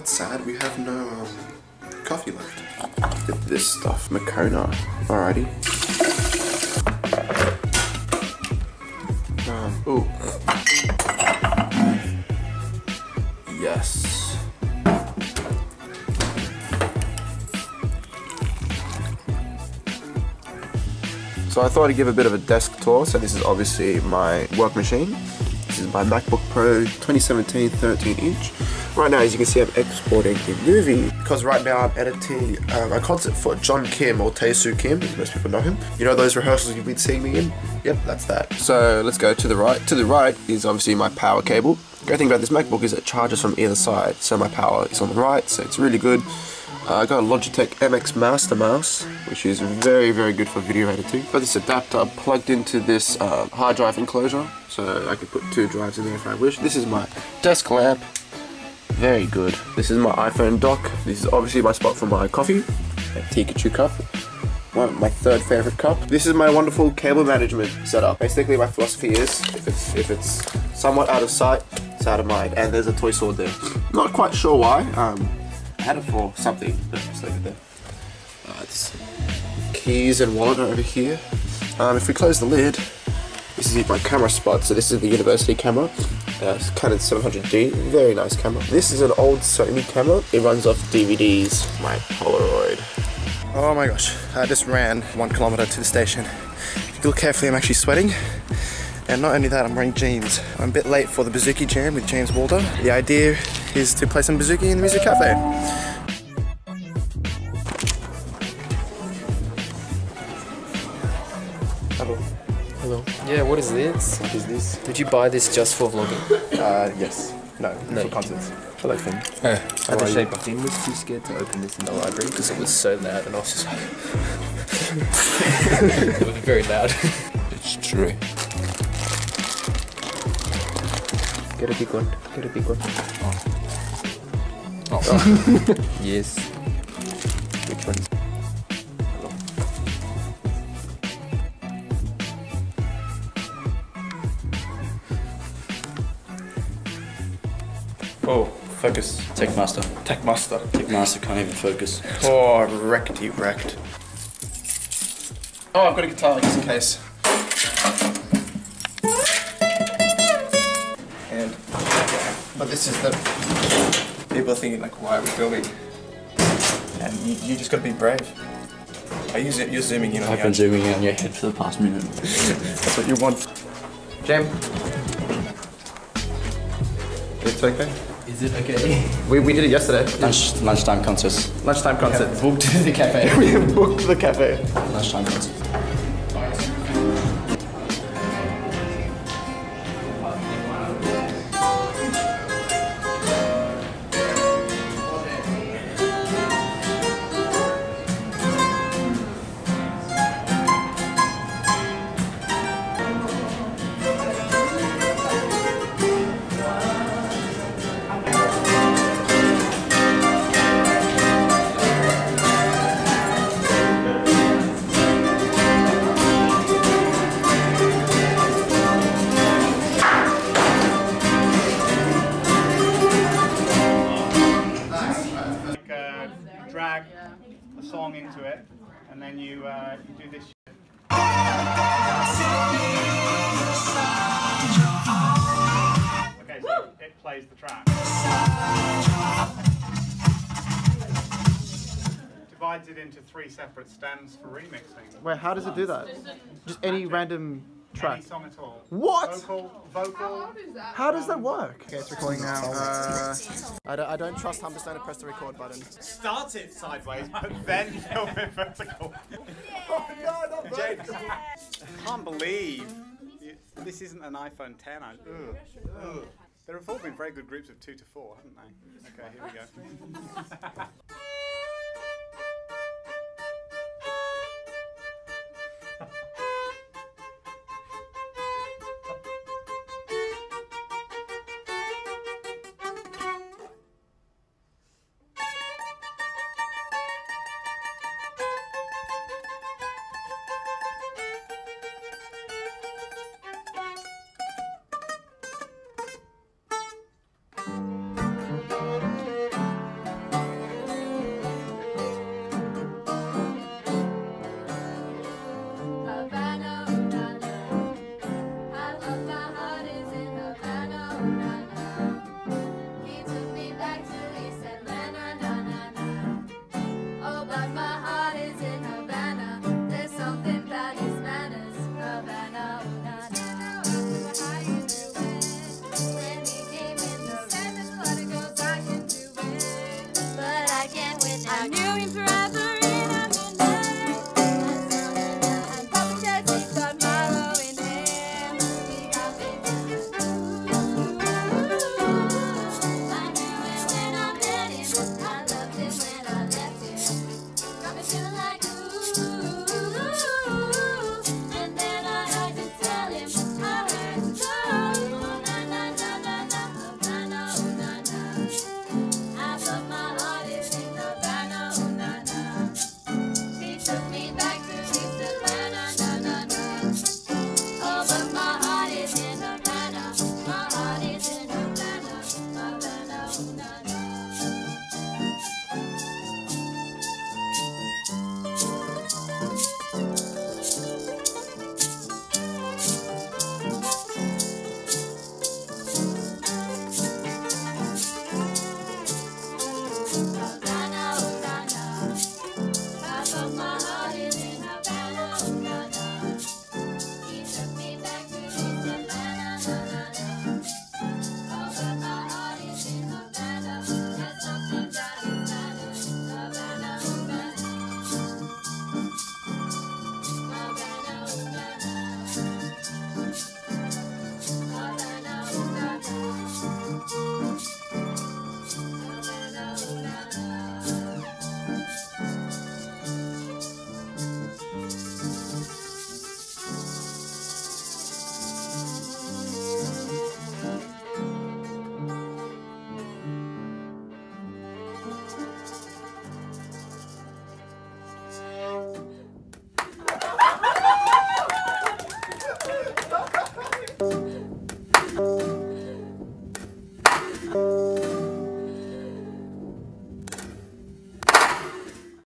that's sad. We have no um, coffee left. Get this stuff, Moccona. Alrighty. Um, ooh. Yes. So I thought I'd give a bit of a desk tour. So this is obviously my work machine. This is my MacBook Pro 2017 13 inch. Right now, as you can see, I'm exporting the movie because right now I'm editing um, a concert for John Kim or Taesu Kim, as most people know him. You know those rehearsals you've been seeing me in? Yep, that's that. So let's go to the right. To the right is obviously my power cable. Great thing about this MacBook is it charges from either side. So my power is on the right, so it's really good. Uh, I got a Logitech MX Master Mouse, which is very, very good for video editing. Got this adapter plugged into this uh, hard drive enclosure, so I can put two drives in there if I wish. This is my desk lamp, very good. This is my iPhone dock. This is obviously my spot for my coffee, a Pikachu cup. One, my third favorite cup. This is my wonderful cable management setup. Basically, my philosophy is if it's if it's somewhat out of sight, it's out of mind. And there's a toy sword there. Not quite sure why. Um, I had it for something. Just leave it there. Uh, keys and wallet are over here. Um, if we close the lid, this is my camera spot. So this is the university camera. Uh, Canon 700D, very nice camera. This is an old Sony camera. It runs off DVDs. My Polaroid. Oh my gosh, I just ran one kilometer to the station. If you look carefully, I'm actually sweating. And not only that, I'm wearing jeans. I'm a bit late for the Bouzouki Jam with James Walder. The idea is to play some Bouzouki in the Music Cafe. Hello. Hello. Yeah, what is this? What is this? Did you buy this just for vlogging? Uh, yes. No, No, for you concerts. Hello, Finn. I How are had to you? shake my Finn was too scared to open this in the library because it was so loud and I was just like... it was very loud. It's true. Get a big one. Get a big one. Oh. Yes. Which one? Oh, focus. Tech Master. Tech Master. Tech Master can't even focus. Oh, wrecked you, wrecked. Oh, I've got a guitar just in case. And, but this is the, people are thinking like, why are we filming? And you, you just gotta be brave. Are you, zo- you're zooming in on I've been zooming in on your head for the past minute. That's what you want. Jam. It's okay. Is it okay? We, we did it yesterday. Lunch, lunchtime concerts. Lunchtime concert. Booked the cafe. we have booked the cafe. Lunchtime concerts. Drag a song into it, and then you uh, you do this. Okay, so it plays the track. Divides it into three separate stems for remixing. Wait, how does it do that? Just any random track? Any song at all. What? Vocal, vocal. How, does, that how does that work? Okay, it's recording now. Uh, I, don't, I don't trust Humberstone to press the record button. Start it sideways, but then film it vertical. Oh no, not vertical. I can't believe you, this isn't an iPhone 10. I, ugh, ugh. There have all been very good groups of two to four, haven't they? Okay, here we go.